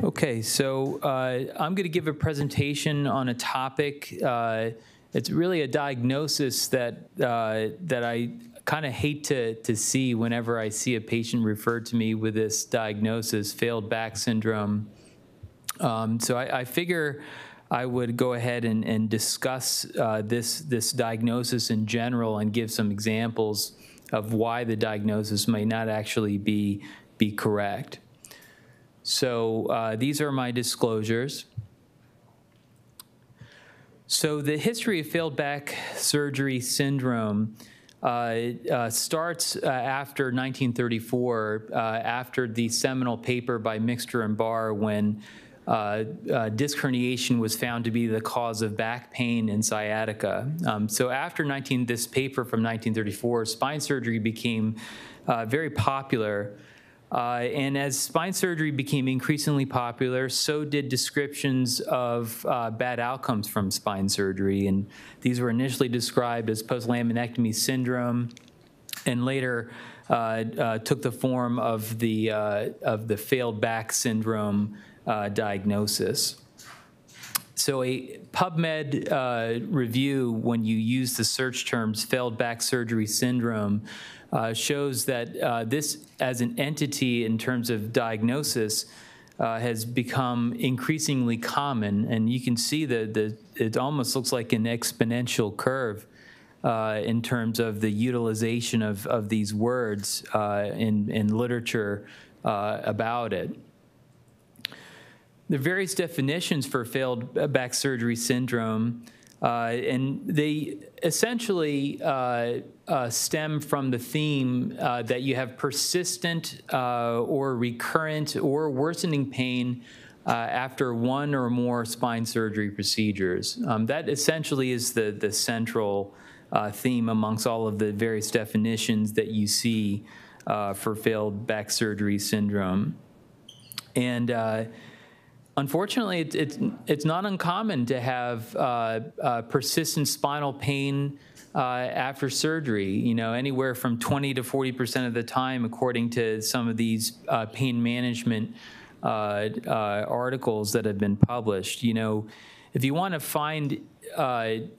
Okay, so uh, I'm going to give a presentation on a topic. Uh, it's really a diagnosis that uh, that I kind of hate to to see whenever I see a patient referred to me with this diagnosis, failed back syndrome. Um, so I, I, figure I would go ahead and, and discuss uh, this this diagnosis in general and give some examples of why the diagnosis may not actually be be correct. So uh, these are my disclosures. So the history of failed back surgery syndrome uh, uh, starts uh, after 1934, uh, after the seminal paper by Mixter and Barr, when uh, uh, disc herniation was found to be the cause of back pain and sciatica. Um, so after 19, this paper from 1934, spine surgery became very popular. Uh, and as spine surgery became increasingly popular, so did descriptions of uh, bad outcomes from spine surgery. And these were initially described as post-laminectomy syndrome and later uh, uh took the form of the, uh, of the failed back syndrome uh, diagnosis. So a PubMed uh, review, when you use the search terms failed back surgery syndrome, uh, shows that uh, this as an entity in terms of diagnosis uh, has become increasingly common. And you can see that the, it almost looks like an exponential curve uh, in terms of the utilization of, of these words uh, in, in literature about it. The various definitions for failed back surgery syndrome, uh, and they essentially uh, uh, stem from the theme uh, that you have persistent uh, or recurrent or worsening pain uh, after one or more spine surgery procedures. Um, that essentially is the, the central theme amongst all of the various definitions that you see for failed back surgery syndrome. And Unfortunately, it's, it's, it's not uncommon to have uh, uh, persistent spinal pain uh, after surgery, you know, anywhere from 20 to 40% of the time, according to some of these uh, pain management uh, uh, articles that have been published. You know, if you want to find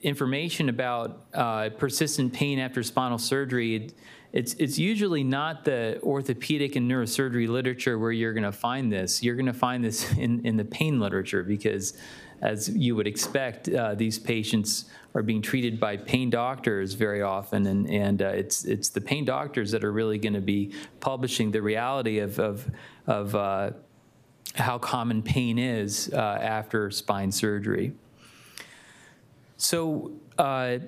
information about persistent pain after spinal surgery, it, it's, it's usually not the orthopedic and neurosurgery literature where you're going to find this. You're going to find this in, in the pain literature because, as you would expect, uh, these patients are being treated by pain doctors very often, and, and uh, it's, it's the pain doctors that are really going to be publishing the reality of, of, of uh, how common pain is uh, after spine surgery. So, uh,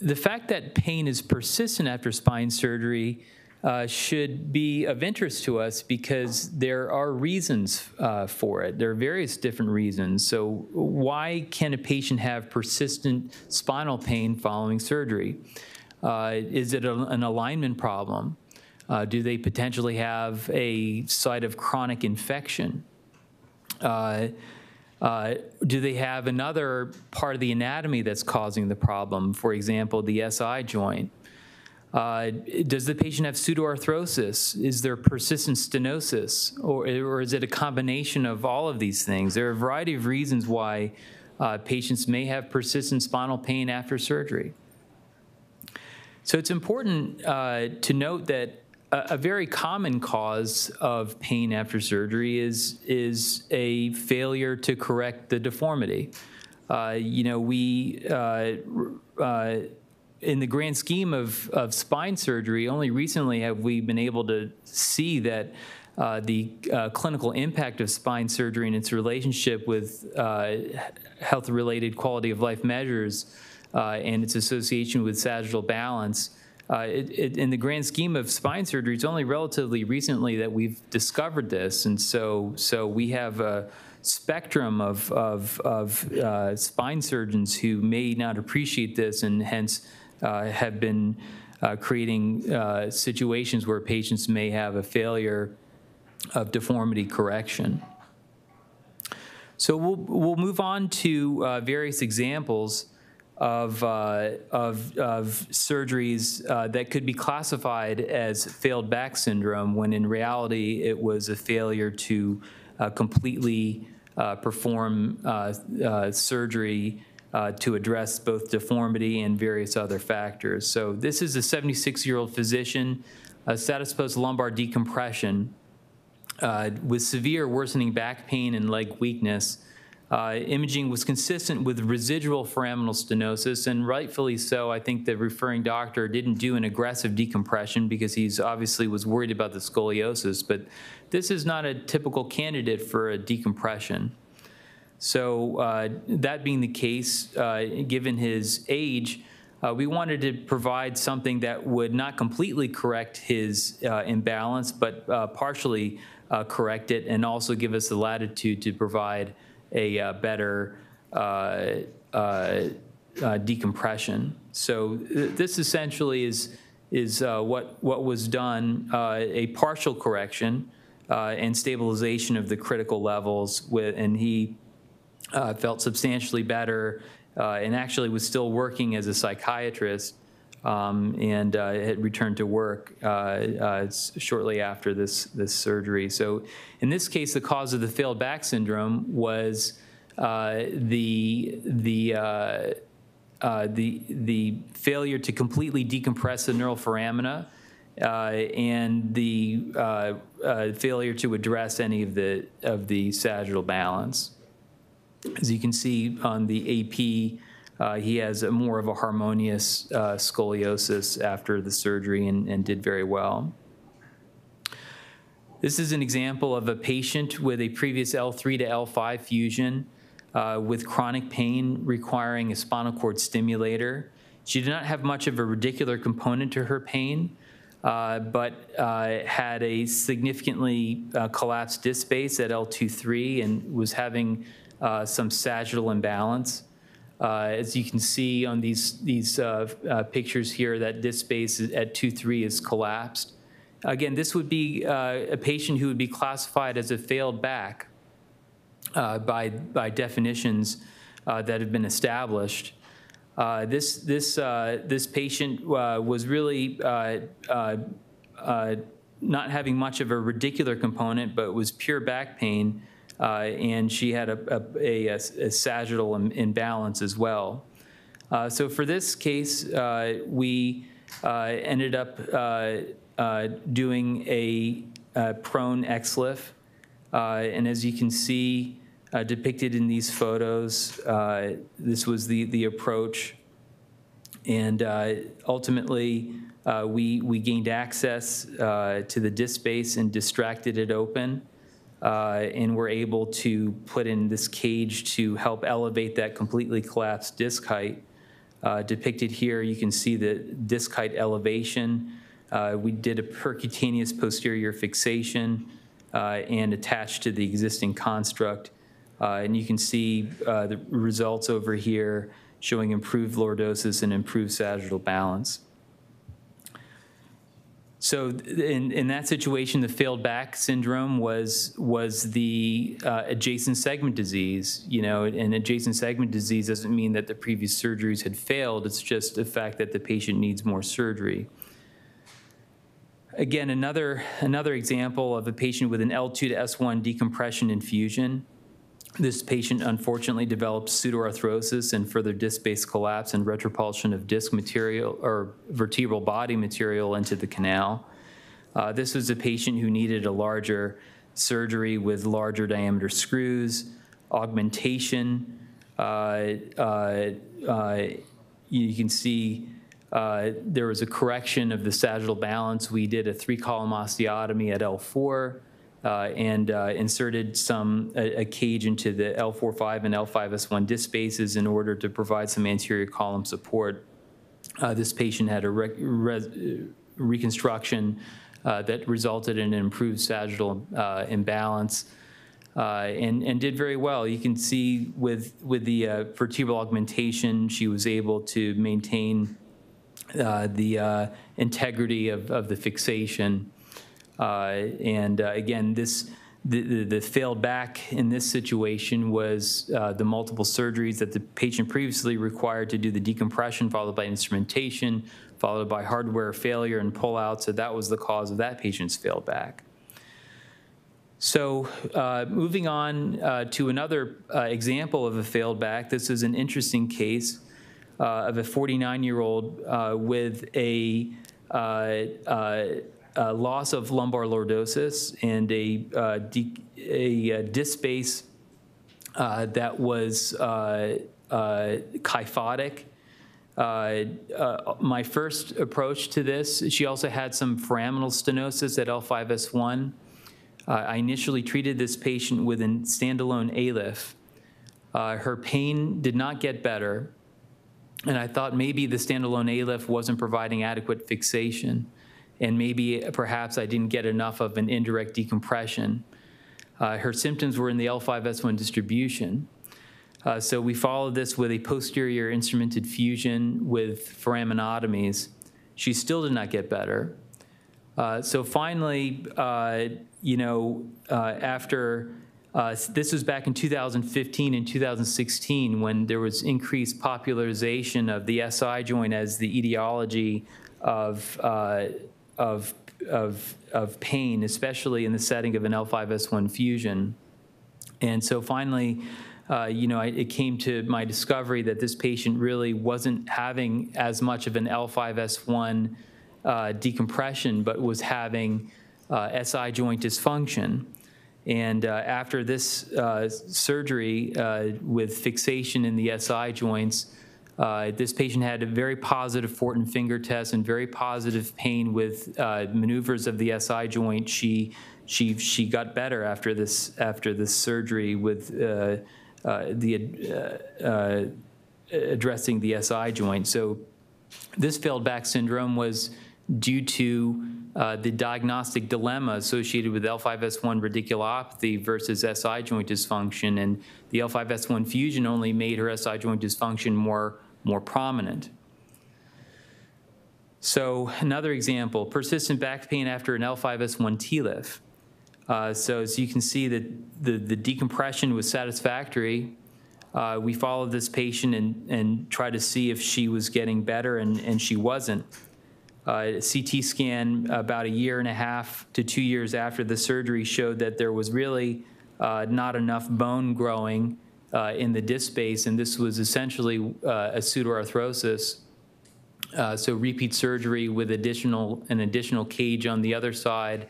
the fact that pain is persistent after spine surgery uh, should be of interest to us because there are reasons uh, for it. There are various different reasons. So, why can a patient have persistent spinal pain following surgery? Uh, is it a, an alignment problem? Uh, do they potentially have a site of chronic infection? Uh, do they have another part of the anatomy that's causing the problem? For example, the SI joint. Uh, does the patient have pseudoarthrosis? Is there persistent stenosis? Or, or is it a combination of all of these things? There are a variety of reasons why uh, patients may have persistent spinal pain after surgery. So it's important uh, to note that a, very common cause of pain after surgery is is a failure to correct the deformity. Uh, you know, we uh, uh, in the grand scheme of, of spine surgery, only recently have we been able to see that uh, the uh, clinical impact of spine surgery and its relationship with uh, health-related quality of life measures and its association with sagittal balance uh, it, it, in the grand scheme of spine surgery, it's only relatively recently that we've discovered this, and so so we have a spectrum of of, of uh, spine surgeons who may not appreciate this, and hence uh, have been uh, creating uh, situations where patients may have a failure of deformity correction. So we'll we'll move on to uh, various examples of, uh, of, of surgeries uh, that could be classified as failed back syndrome when in reality it was a failure to uh, completely uh, perform uh, uh, surgery to address both deformity and various other factors. So this is a 76-year-old physician, uh, status post lumbar decompression with severe worsening back pain and leg weakness. Uh, imaging was consistent with residual foraminal stenosis, and rightfully so. I think the referring doctor didn't do an aggressive decompression because he's obviously was worried about the scoliosis, but this is not a typical candidate for a decompression. So uh, that being the case, uh, given his age, uh, we wanted to provide something that would not completely correct his uh, imbalance, but uh, partially correct it and also give us the latitude to provide a uh, better uh, uh, uh, decompression. So th- this essentially is is what what was done a partial correction and stabilization of the critical levels with and he felt substantially better and actually was still working as a psychiatrist um, and uh, had returned to work uh, uh, shortly after this, this surgery. So, in this case, the cause of the failed back syndrome was uh, the, the, the, the failure to completely decompress the neural foramina. Uh, and the uh, uh, failure to address any of the of the sagittal balance. As you can see on the AP, uh, he has more of a harmonious uh, scoliosis after the surgery and, and did very well. This is an example of a patient with a previous L3 to L5 fusion uh, with chronic pain requiring a spinal cord stimulator. She did not have much of a radicular component to her pain, uh, but uh, had a significantly uh, collapsed disc space at L2-3 and was having uh, some sagittal imbalance. Uh, as you can see on these, these uh, uh, pictures here, that disc space at 2-3 is collapsed. Again, this would be uh, a patient who would be classified as a failed back uh, by, by definitions uh, that have been established. This, this, this patient was really not having much of a radicular component, but was pure back pain, and she had a, a, a, a sagittal im- imbalance as well. Uh, So for this case, uh, we uh, ended up uh, uh, doing a uh, prone XLIF. Uh, And as you can see uh, depicted in these photos, uh, this was the, the approach. And uh, ultimately, uh, we, we gained access uh, to the disk space and distracted it open. Uh, And were able to put in this cage to help elevate that completely collapsed disc height. Uh, Depicted here, you can see the disc height elevation. Uh, We did a percutaneous posterior fixation uh, and attached to the existing construct. Uh, And you can see uh, the results over here showing improved lordosis and improved sagittal balance. So in, in that situation, the failed back syndrome was, was the uh, adjacent segment disease. You know, and adjacent segment disease doesn't mean that the previous surgeries had failed. It's just the fact that the patient needs more surgery. Again, another, another example of a patient with an L2 to S1 decompression infusion. This patient unfortunately developed pseudoarthrosis and further disc space collapse and retropulsion of disc material or vertebral body material into the canal. Uh, this was a patient who needed a larger surgery with larger diameter screws, augmentation. Uh, uh, uh, you can see uh, there was a correction of the sagittal balance. We did a three-column osteotomy at L4 uh, and uh, inserted some, a a cage into the L4-5 and L5S1 disc spaces in order to provide some anterior column support. Uh, This patient had a rec- res- reconstruction uh, that resulted in an improved sagittal uh, imbalance uh, and, and did very well. You can see with, with the uh, vertebral augmentation, she was able to maintain uh, the uh, integrity of, of the fixation. Uh, And uh, again, this, the, the the failed back in this situation was uh, the multiple surgeries that the patient previously required to do the decompression, followed by instrumentation, followed by hardware failure and pullout. So that was the cause of that patient's failed back. So, uh, moving on uh, to another uh, example of a failed back. This is an interesting case of a 49 year old uh, with a, uh, a loss of lumbar lordosis and a, de- a disc space that was kyphotic. Uh, uh, my first approach to this, she also had some foraminal stenosis at L5S1. Uh, I initially treated this patient with a standalone ALIF. Uh, her pain did not get better, and I thought maybe the standalone ALIF wasn't providing adequate fixation, and maybe perhaps I didn't get enough of an indirect decompression. Uh, her symptoms were in the L5S1 distribution. Uh, so we followed this with a posterior instrumented fusion with foraminotomies. She still did not get better. Uh, so finally, uh, you know, uh, after uh, this was back in 2015 and 2016 when there was increased popularization of the SI joint as the etiology of, uh, of, of, of pain, especially in the setting of an L5S1 fusion. And so finally, uh, you know, I, it came to my discovery that this patient really wasn't having as much of an L5S1 uh, decompression, but was having uh, SI joint dysfunction. And uh, after this uh, surgery uh, with fixation in the SI joints, this patient had a very positive Fortin finger test and very positive pain with maneuvers of the SI joint. She she she got better after this after this surgery with uh, the uh, uh, addressing the SI joint. So this failed back syndrome was due to uh, the diagnostic dilemma associated with L5S1 radiculopathy versus SI joint dysfunction, and the L5S1 fusion only made her SI joint dysfunction more, more prominent. So another example, persistent back pain after an L5S1 TLIF. Uh, so as you can see that the, the decompression was satisfactory. Uh, we followed this patient and, and tried to see if she was getting better, and, and she wasn't. Uh, CT scan about a year and a half to two years after the surgery showed that there was really uh, not enough bone growing uh, in the disc space, and this was essentially uh, a pseudoarthrosis. Uh, so repeat surgery with additional an additional cage on the other side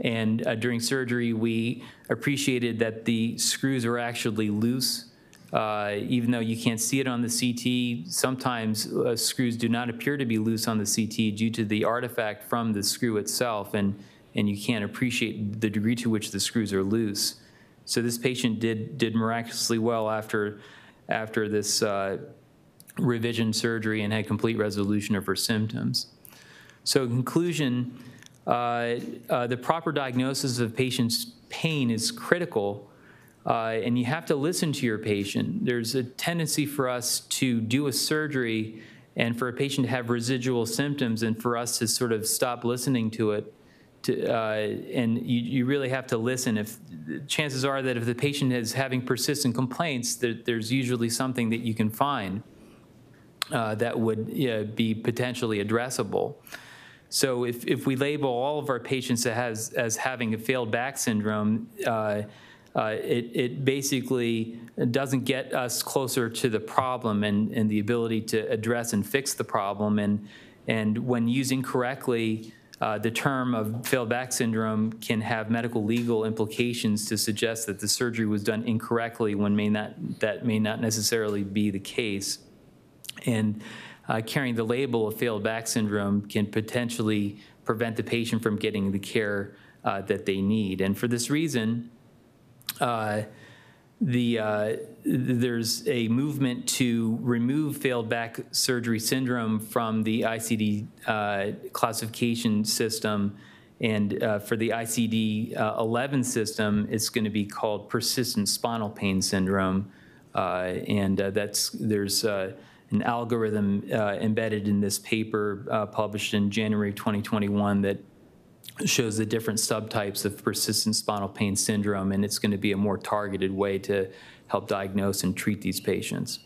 and uh, during surgery, we appreciated that the screws are actually loose. Uh, even though you can't see it on the CT, sometimes uh, screws do not appear to be loose on the CT due to the artifact from the screw itself, and, and you can't appreciate the degree to which the screws are loose. So this patient did, did miraculously well after, after this uh, revision surgery and had complete resolution of her symptoms. So in conclusion, uh, uh, the proper diagnosis of patient's pain is critical, uh, and you have to listen to your patient. There's a tendency for us to do a surgery and for a patient to have residual symptoms, and for us to sort of stop listening to it. To, uh, and you, you, really have to listen. If chances are that if the patient is having persistent complaints, that there's usually something that you can find uh, that would be potentially addressable. So if, if we label all of our patients as, as having a failed back syndrome, uh, uh, it, it basically doesn't get us closer to the problem and, and the ability to address and fix the problem. And, and when using correctly, uh, the term of failed back syndrome can have medical legal implications to suggest that the surgery was done incorrectly when may not, that may not necessarily be the case. And uh, carrying the label of failed back syndrome can potentially prevent the patient from getting the care uh, that they need. And for this reason, uh, the, uh, there's a movement to remove failed back surgery syndrome from the ICD uh, classification system. And uh, for the ICD 11 system, it's going to be called persistent spinal pain syndrome. and that's there's an algorithm uh, embedded in this paper uh, published in January 2021 that shows the different subtypes of persistent spinal pain syndrome, and it's going to be a more targeted way to help diagnose and treat these patients.